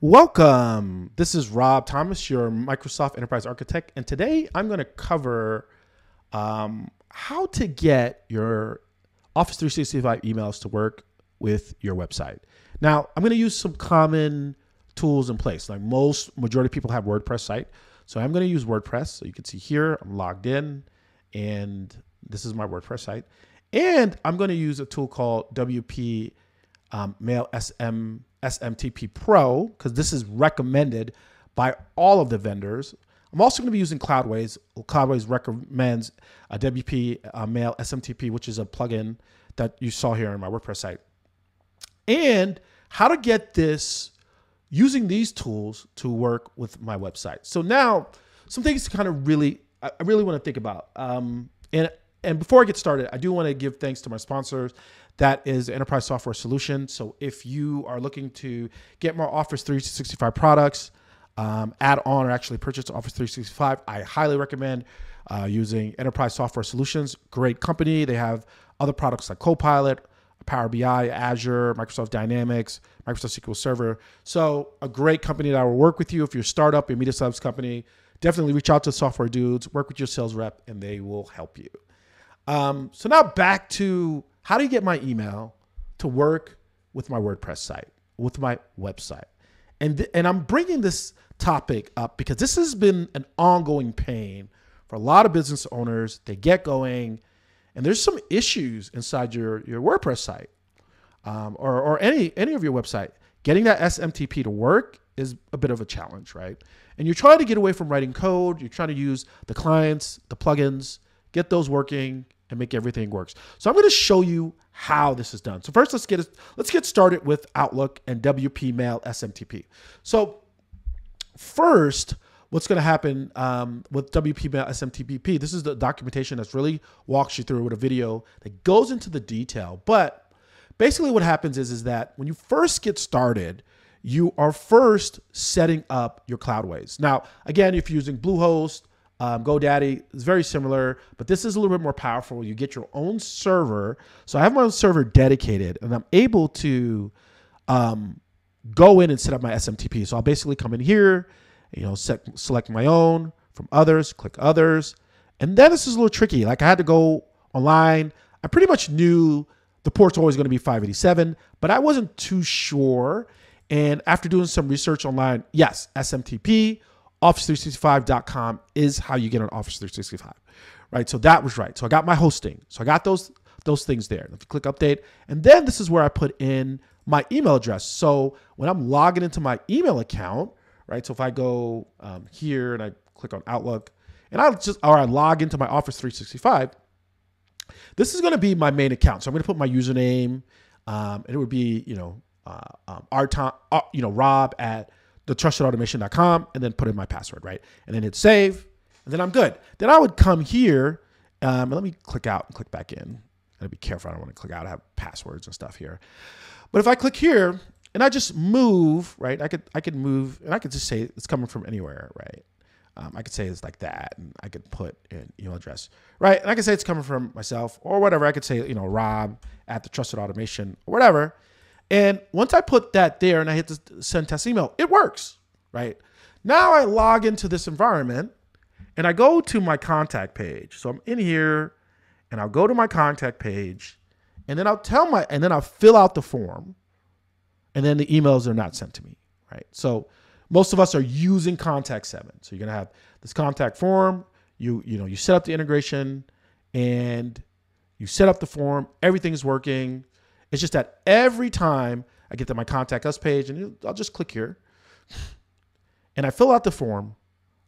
Welcome. This is Rob Thomas, your Microsoft Enterprise Architect, and today I'm going to cover um, how to get your Office 365 emails to work with your website. Now, I'm going to use some common tools in place. Like most majority of people have WordPress site, so I'm going to use WordPress. So you can see here I'm logged in, and this is my WordPress site, and I'm going to use a tool called WP um, Mail SM SMTP Pro because this is recommended by all of the vendors. I'm also going to be using Cloudways. Cloudways recommends a WP uh, Mail SMTP, which is a plugin that you saw here on my WordPress site. And how to get this using these tools to work with my website. So now, some things to kind of really, I really want to think about. Um, and and before I get started, I do want to give thanks to my sponsors. That is Enterprise Software Solution. So if you are looking to get more Office 365 products, um, add on or actually purchase Office 365, I highly recommend uh, using Enterprise Software Solutions. Great company. They have other products like Copilot, Power BI, Azure, Microsoft Dynamics, Microsoft SQL Server. So a great company that will work with you if you're a startup, a media subs company. Definitely reach out to software dudes, work with your sales rep, and they will help you. Um, so now back to how do you get my email to work with my WordPress site, with my website? And, th- and I'm bringing this topic up because this has been an ongoing pain for a lot of business owners. They get going, and there's some issues inside your, your WordPress site um, or, or any, any of your website. Getting that SMTP to work is a bit of a challenge, right? And you're trying to get away from writing code. You're trying to use the clients, the plugins, get those working, and make everything works. So I'm going to show you how this is done. So first, let's get let's get started with Outlook and WP Mail SMTP. So first, what's going to happen um, with WP Mail SMTP? This is the documentation that's really walks you through with a video that goes into the detail. But basically, what happens is is that when you first get started, you are first setting up your Cloudways. Now, again, if you're using Bluehost um, GoDaddy is very similar, but this is a little bit more powerful. You get your own server. So I have my own server dedicated, and I'm able to um, go in and set up my SMTP. So I'll basically come in here, you know, set, select my own from others, click others, and then this is a little tricky. Like I had to go online. I pretty much knew the port's always going to be 587, but I wasn't too sure. And after doing some research online, yes, SMTP Office365.com is how you get on Office 365, right? So that was right. So I got my hosting. So I got those those things there. If you click update, and then this is where I put in my email address. So when I'm logging into my email account, right? So if I go um, here and I click on Outlook, and I just or I log into my Office 365, this is going to be my main account. So I'm going to put my username, um, and it would be you know uh, um, our time, uh, you know Rob at thetrustedautomation.com and then put in my password, right? And then hit save, and then I'm good. Then I would come here. Um, let me click out and click back in. Gotta be careful. I don't want to click out. I have passwords and stuff here. But if I click here and I just move, right? I could I could move and I could just say it's coming from anywhere, right? Um, I could say it's like that, and I could put an email address, right? And I could say it's coming from myself or whatever. I could say, you know, Rob at the Trusted Automation or whatever. And once I put that there and I hit the send test email, it works, right? Now I log into this environment and I go to my contact page. So I'm in here and I'll go to my contact page and then I'll tell my, and then I'll fill out the form and then the emails are not sent to me, right? So most of us are using contact seven. So you're going to have this contact form, you, you know, you set up the integration and you set up the form, everything is working it's just that every time I get to my contact us page and I'll just click here and I fill out the form,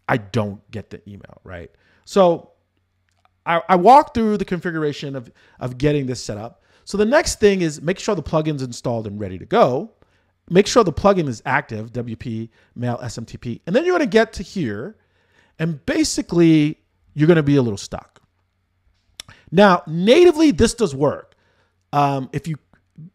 I don't get the email, right? So I, I walk through the configuration of, of getting this set up. So the next thing is make sure the plugin's installed and ready to go. Make sure the plugin is active, WP, Mail, SMTP. And then you're going to get to here and basically you're going to be a little stuck. Now, natively, this does work. Um, if you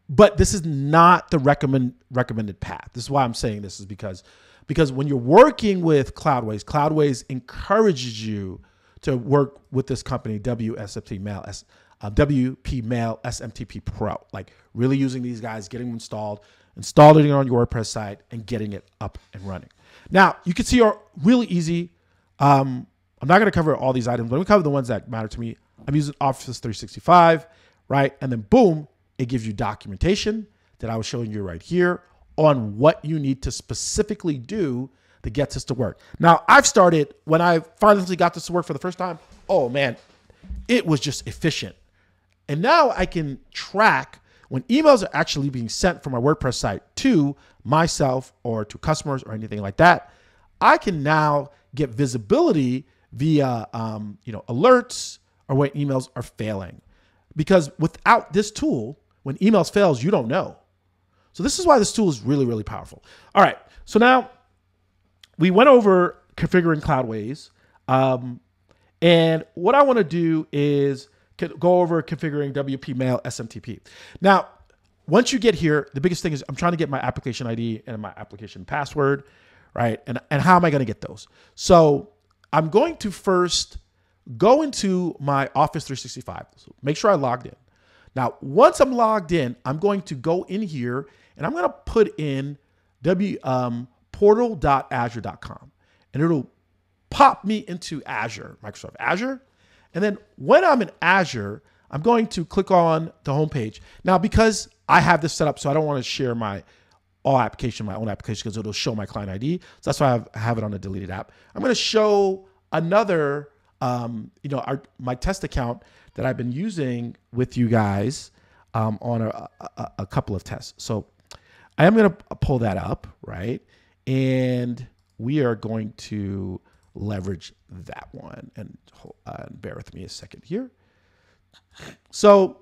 but this is not the recommend recommended path. This is why I'm saying this is because because when you're working with Cloudways, Cloudways encourages you to work with this company WSFT Mail uh, WP Mail SMTP Pro. Like really using these guys, getting them installed, installing it on your WordPress site, and getting it up and running. Now you can see are really easy. Um, I'm not going to cover all these items, but I'm going to cover the ones that matter to me. I'm using Office 365, right? And then boom, it gives you documentation that I was showing you right here on what you need to specifically do to get this to work. Now, I've started when I finally got this to work for the first time. Oh man, it was just efficient. And now I can track when emails are actually being sent from my WordPress site to myself or to customers or anything like that. I can now get visibility via um, you know alerts or when emails are failing. Because without this tool, when emails fails, you don't know. So this is why this tool is really, really powerful. All right. So now we went over configuring Cloudways. Um, and what I want to do is go over configuring WP Mail SMTP. Now, once you get here, the biggest thing is I'm trying to get my application ID and my application password, right? And, and how am I going to get those? So I'm going to first go into my Office 365. So make sure I logged in. Now, once I'm logged in, I'm going to go in here and I'm going to put in w um, portal.azure.com and it'll pop me into Azure, Microsoft Azure. And then when I'm in Azure, I'm going to click on the homepage. Now, because I have this set up, so I don't want to share my all application, my own application, because it'll show my client ID. So that's why I have, it on a deleted app. I'm going to show another, um, you know, our, my test account that I've been using with you guys um, on a, a, a couple of tests. So I am going to pull that up, right? And we are going to leverage that one. And uh, bear with me a second here. So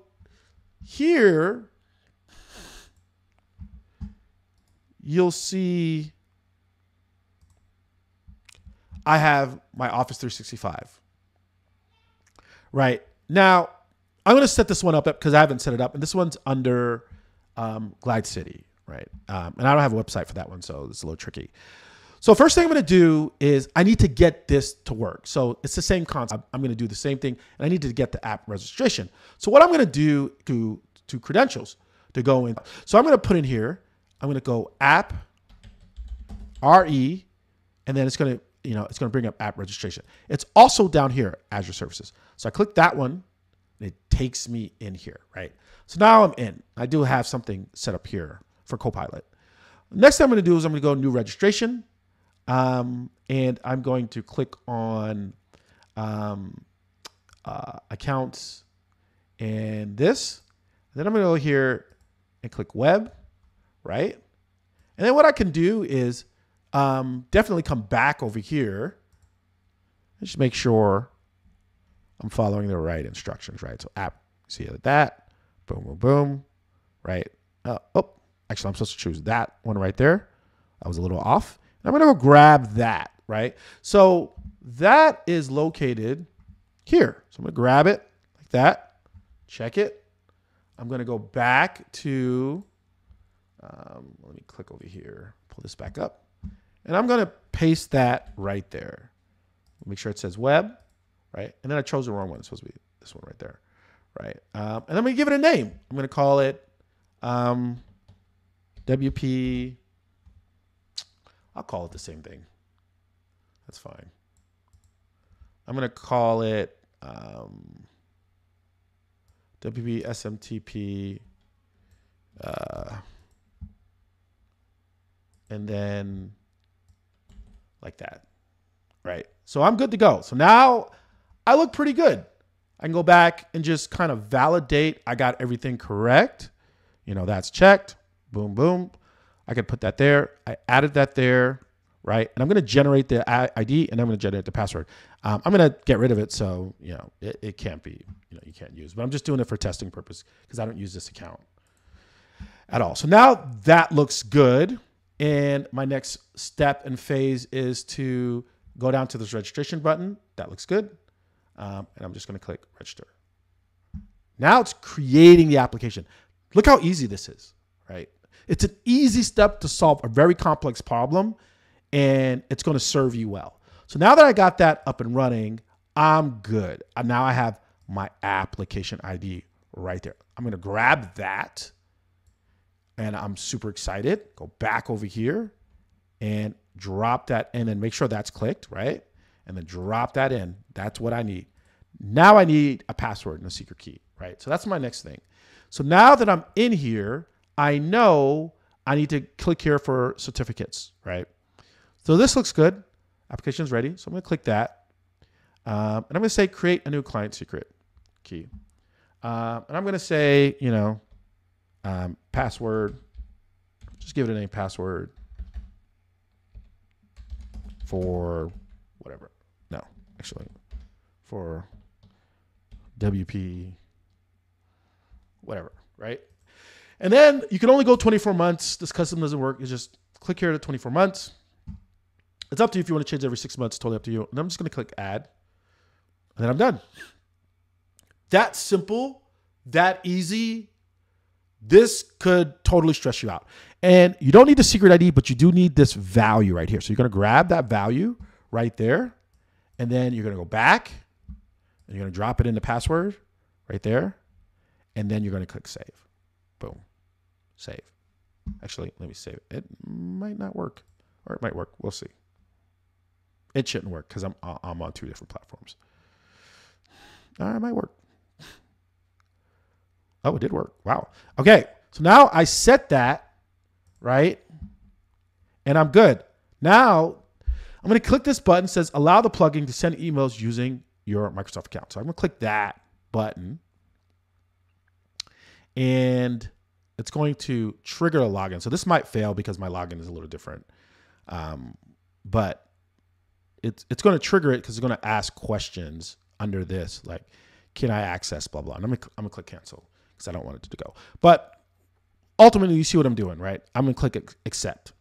here, you'll see I have my Office 365. Right. Now, I'm going to set this one up because I haven't set it up. And this one's under um, Glide City right? Um, and I don't have a website for that one, so it's a little tricky. So first thing I'm going to do is I need to get this to work. So it's the same concept. I'm going to do the same thing, and I need to get the app registration. So what I'm going to do to to credentials to go in. So I'm going to put in here. I'm going to go app re, and then it's going to you know it's going to bring up app registration. It's also down here Azure Services. So I click that one, and it takes me in here, right? So now I'm in. I do have something set up here for Copilot. Next thing I'm going to do is I'm going to go new registration. Um, and I'm going to click on um, uh, accounts and this. Then I'm going to go here and click web, right? And then what I can do is um, definitely come back over here just make sure I'm following the right instructions, right? So app, see that, boom, boom, boom, right? Uh, oh, Actually, I'm supposed to choose that one right there. I was a little off. I'm to go grab that, right? So that is located here. So I'm to grab it like that, check it. I'm to go back to, um, let me click over here, pull this back up. And I'm to paste that right there. Make sure it says web, right? And then I chose the wrong one. It's supposed to be this one right there, right? Um, and I'm to give it a name. I'm going to call it um, WP, I'll call it the same thing. That's fine. I'm going to call it um, WP SMTP. Uh, and then like that. Right. So I'm good to go. So now I look pretty good. I can go back and just kind of validate I got everything correct. You know, that's checked boom, boom. I could put that there. I added that there, right? And I'm going to generate the ID and I'm going to generate the password. Um, I'm going to get rid of it. So, you know, it, it can't be, you know, you can't use, but I'm just doing it for testing purpose because I don't use this account at all. So now that looks good. And my next step and phase is to go down to this registration button. That looks good. Um, and I'm just going to click register. Now it's creating the application. Look how easy this is, right? It's an easy step to solve a very complex problem and it's going to serve you well. So now that I got that up and running, I'm good. Now I have my application ID right there. I'm going to grab that and I'm super excited. Go back over here and drop that in and make sure that's clicked, right? And then drop that in. That's what I need. Now I need a password and a secret key, right? So that's my next thing. So now that I'm in here, I know I need to click here for certificates, right? So this looks good. Application's ready. So I'm going to click that. Um, and I'm going to say create a new client secret key. Uh, and I'm going to say, you know, um, password. Just give it a name password for actually, for WP, whatever, right? And then you can only go 24 months. This custom doesn't work. You just click here to 24 months. It's up to you if you want to change every six months. Totally up to you. And I'm just going to click add. And then I'm done. That simple, that easy. This could totally stress you out. And you don't need the secret ID, but you do need this value right here. So you're going to grab that value right there. And then you're going to go back and you're going to drop it in the password right there. And then you're going to click save. Boom. Save. Actually, let me save it. Might not work, or it might work. We'll see. It shouldn't work because I'm I'm on two different platforms. Uh, it might work. Oh, it did work. Wow. Okay. So now I set that, right? And I'm good. Now I'm going to click this button says allow the plugin to send emails using your Microsoft account. So I'm going to click that button. And it's going to trigger a login. So this might fail because my login is a little different. Um, but it's it's going to trigger it because it's going to ask questions under this, like, can I access blah blah. And I'm gonna, I'm gonna click cancel because I don't want it to go. But ultimately, you see what I'm doing, right? I'm gonna click accept.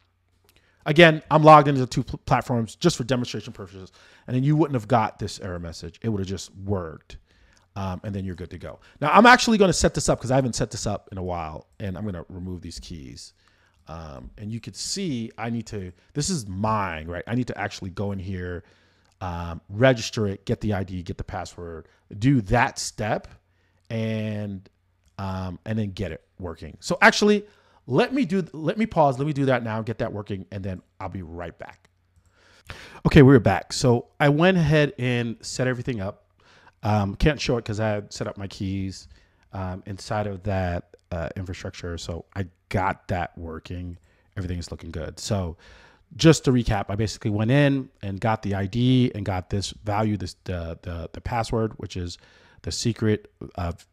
Again, I'm logged into two pl- platforms just for demonstration purposes, and then you wouldn't have got this error message. It would have just worked, um, and then you're good to go. Now, I'm actually going to set this up because I haven't set this up in a while, and I'm going to remove these keys. Um, and you could see I need to. This is mine, right? I need to actually go in here, um, register it, get the ID, get the password, do that step, and um, and then get it working. So actually, let me do. Let me pause. Let me do that now. Get that working, and then I'll be right back. Okay, we're back. So I went ahead and set everything up. Um, can't show it because I set up my keys um, inside of that uh, infrastructure. So I got that working. Everything is looking good. So just to recap, I basically went in and got the ID and got this value, this the the, the password, which is the secret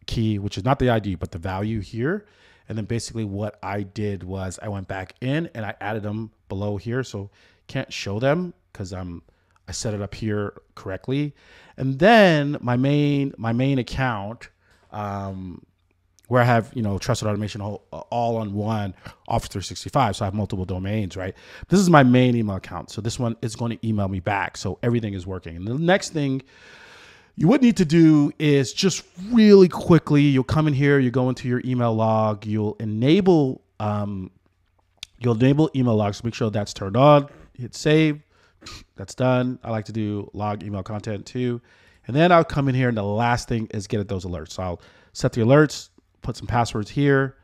key, which is not the ID, but the value here. And then basically what I did was I went back in and I added them below here. So can't show them because I'm I set it up here correctly. And then my main my main account, um, where I have you know trusted automation all, all on one Office 365. So I have multiple domains, right? This is my main email account. So this one is going to email me back. So everything is working. And the next thing you would need to do is just really quickly, you'll come in here, you go into your email log, you'll enable um, you'll enable email logs, make sure that's turned on, hit save, that's done. I like to do log email content too. And then I'll come in here and the last thing is get at those alerts. So I'll set the alerts, put some passwords here,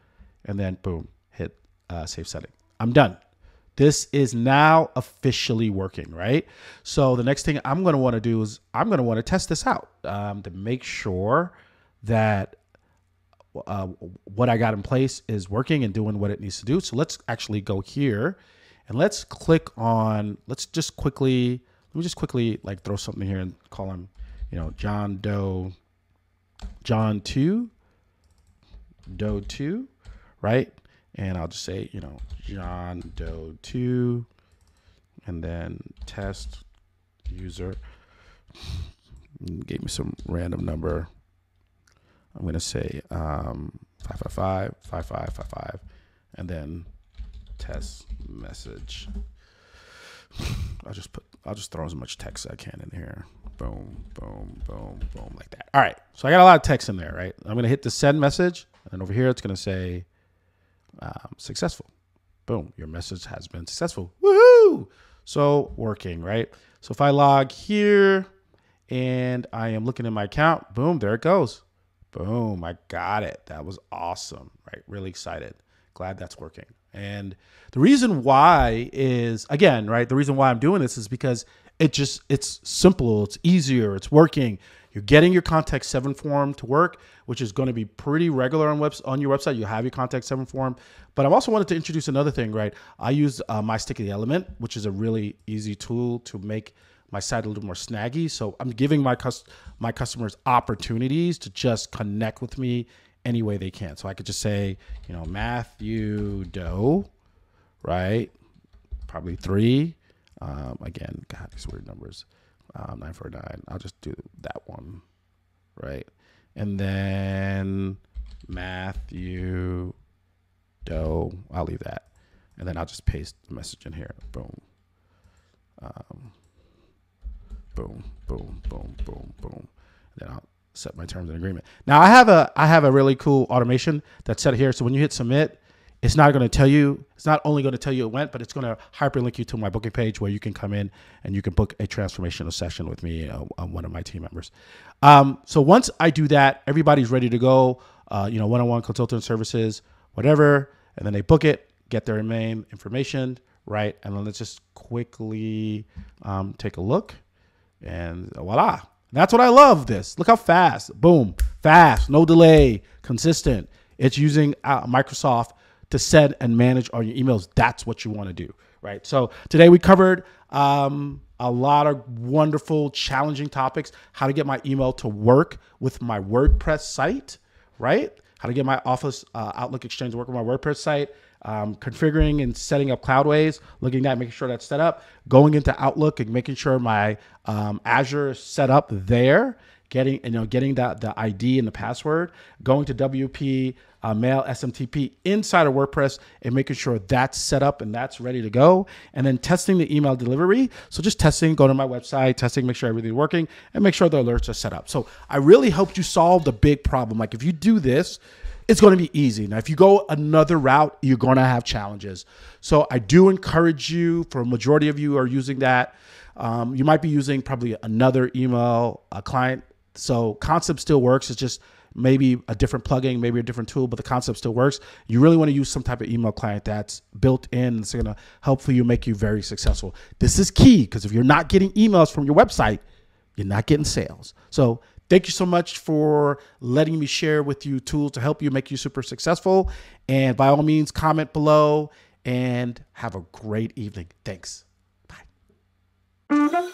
and then boom, hit uh, save setting. I'm done. This is now officially working, right? So the next thing I'm going to want to do is I'm going to want to test this out um, to make sure that uh, what I got in place is working and doing what it needs to do. So let's actually go here and let's click on, let's just quickly, let me just quickly like throw something here and call him, you know, John Doe, John 2, Doe 2, right? And I'll just say, you know, John Doe 2, and then test user. Gave me some random number. I'm going to say um, 555, 5555, and then test message. I'll just put, I'll just throw as much text as I can in here. Boom, boom, boom, boom, like that. All right. So I got a lot of text in there, right? I'm going to hit the send message, and over here it's going to say, um, successful. Boom, your message has been successful. Woohoo! So working, right? So if I log here and I am looking at my account. Boom, there it goes. Boom, I got it. That was awesome, right? Really excited. Glad that's working. And the reason why is again, right? The reason why I'm doing this is because it just it's simple, it's easier, it's working. You're getting your contact seven form to work, which is going to be pretty regular on webs on your website. You have your contact seven form, but I've also wanted to introduce another thing, right? I use uh, my sticky element, which is a really easy tool to make my site a little more snaggy. So I'm giving my cus- my customers opportunities to just connect with me any way they can. So I could just say, you know, Matthew Doe, right? Probably three. Um, again, God, these weird numbers. Um, 949. I'll just do that one, right? And then Matthew Doe. I'll leave that. And then I'll just paste the message in here. Boom. Um, boom, boom, boom, boom, boom. And then I'll set my terms and agreement. Now I have a I have a really cool automation that's set here. So when you hit submit, it's not going to tell you. It's not only going to tell you it went, but it's going to hyperlink you to my booking page where you can come in and you can book a transformational session with me, uh, one of my team members. Um, so once I do that, everybody's ready to go. Uh, you know, one-on-one consultant services, whatever, and then they book it, get their name, information, right, and then let's just quickly um, take a look, and voila, that's what I love. This look how fast, boom, fast, no delay, consistent. It's using uh, Microsoft to send and manage all your emails. That's what you want to do, right? So today we covered um, a lot of wonderful, challenging topics. How to get my email to work with my WordPress site, right? How to get my Office uh, Outlook Exchange to work with my WordPress site. Um, configuring and setting up Cloudways, looking at making sure that's set up, going into Outlook and making sure my um, Azure is set up there, getting you know getting that the ID and the password, going to WP uh, mail SMTP inside of WordPress and making sure that's set up and that's ready to go. And then testing the email delivery. So just testing, go to my website, testing, make sure everything's working, and make sure the alerts are set up. So I really hope you solve the big problem. Like if you do this, it's going to be easy. Now, if you go another route, you're going to have challenges. So I do encourage you, for a majority of you are using that. Um, you might be using probably another email a client. So concept still works. It's just maybe a different plugin, maybe a different tool, but the concept still works. You really want to use some type of email client that's built in. It's going to help for you, make you very successful. This is key because if you're not getting emails from your website, you're not getting sales. So thank you so much for letting me share with you tools to help you make you super successful. And by all means, comment below and have a great evening. Thanks. Bye.